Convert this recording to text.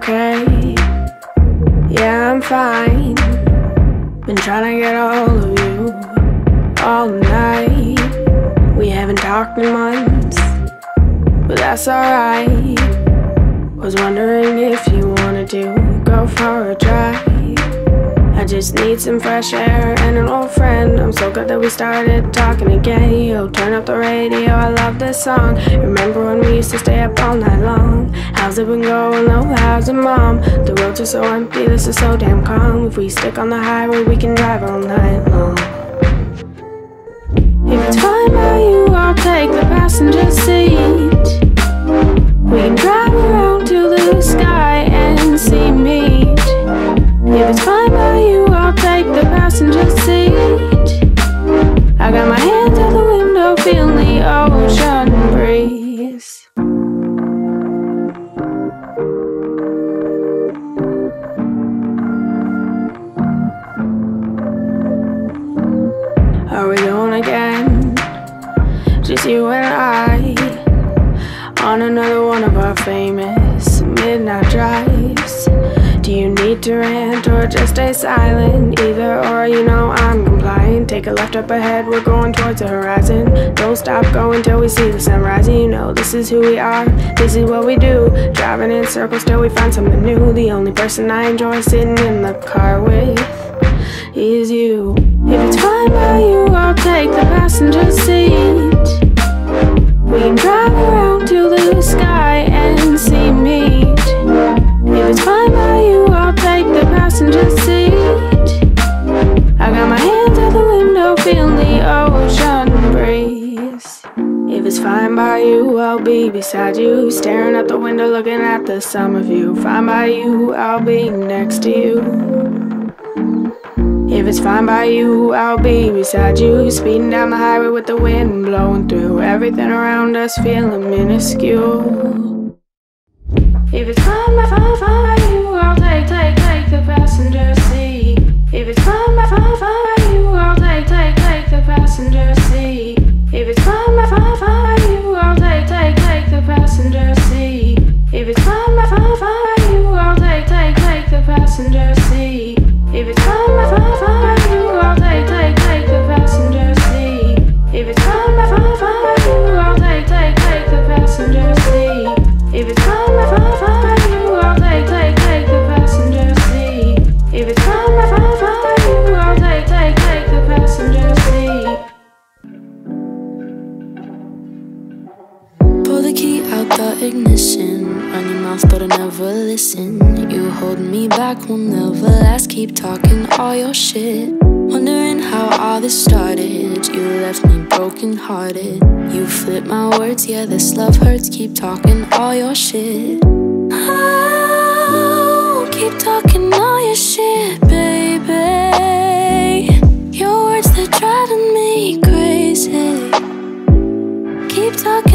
okay? Yeah, I'm fine. Been trying to get a hold of you all night. We haven't talked in months, but that's alright. Was wondering if you wanted to go for a drive. I just need some fresh air and an old friend. I'm so glad that we started talking again. Yo, turn up the radio, I love this song. Remember when we used to stay up all night long? How's it been going? Oh, how's it, mom? The roads are so empty, this is so damn calm. If we stick on the highway, we can drive all night long. If it's fine by you, I'll take the passenger seat. You and I on another one of our famous midnight drives. Do you need to rant or just stay silent? Either or, you know I'm compliant. Take a left up ahead, we're going towards the horizon. Don't stop going till we see the sunrise. You know this is who we are, this is what we do. Driving in circles till we find something new. The only person I enjoy sitting in the car with is you. If it's fine by you, I'll take the passenger seat. Passenger seat. I got my hands out the window, feeling the ocean breeze. If it's fine by you, I'll be beside you, staring out the window, looking at the summer view. Fine by you, I'll be next to you. If it's fine by you, I'll be beside you. Speeding down the highway with the wind blowing through. Everything around us feeling minuscule. If it's fine by, fine, fine the mouth, but I never listen. You hold me back, will never last. Keep talking all your shit. Wondering how all this started. You left me broken hearted. You flip my words, yeah, this love hurts. Keep talking all your shit. Oh, keep talking all your shit, baby. Your words, they're driving me crazy. Keep talking.